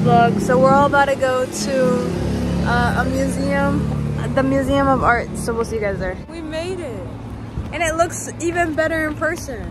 vlog. So we're all about to go to uh, a museum, the Museum of Art. So we'll see you guys there. We made it. And it looks even better in person.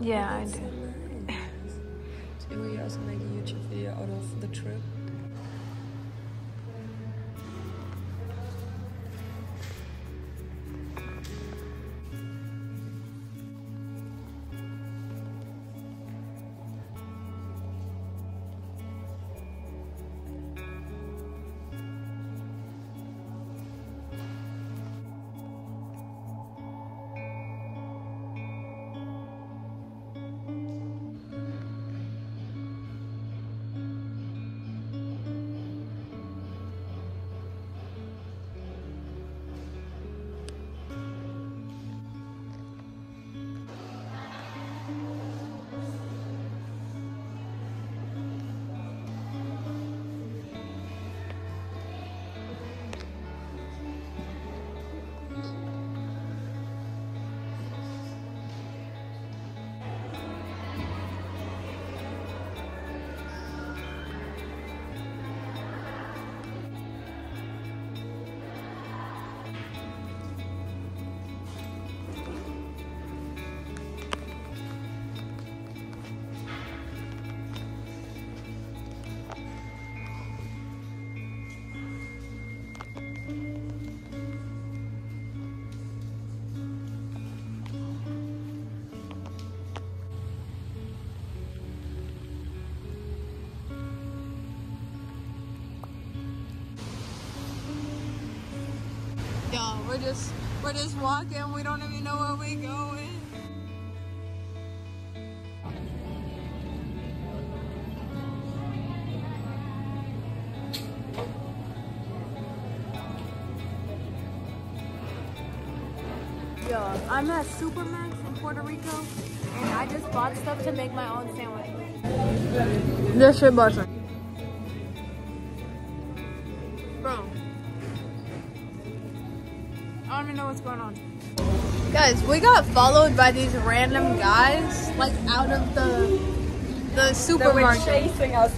Yeah, I do. So you also make a YouTube video out of the trip? We're just we're just walking. We don't even know where we're going. Yo, I'm at Supermax in Puerto Rico, and I just bought stuff to make my own sandwich. This shit busting. Guys, we got followed by these random guys, like out of the the supermarket. chasing us.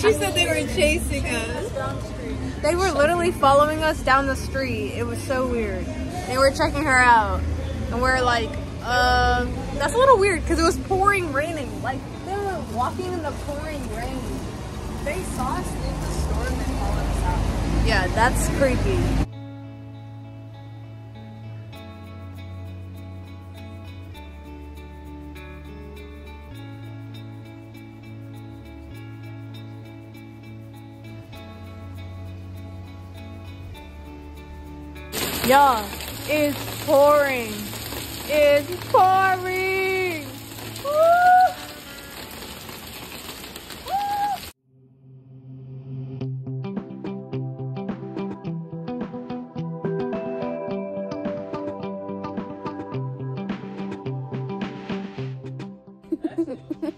She said they were chasing us. They were literally following us down the street. It was so weird. They were checking her out, and we're like, uh, that's a little weird because it was pouring raining. Like they were walking in the pouring rain. They saw us in the storm and followed us out. Yeah, that's creepy. Y'all, it's pouring. It's pouring. Woo!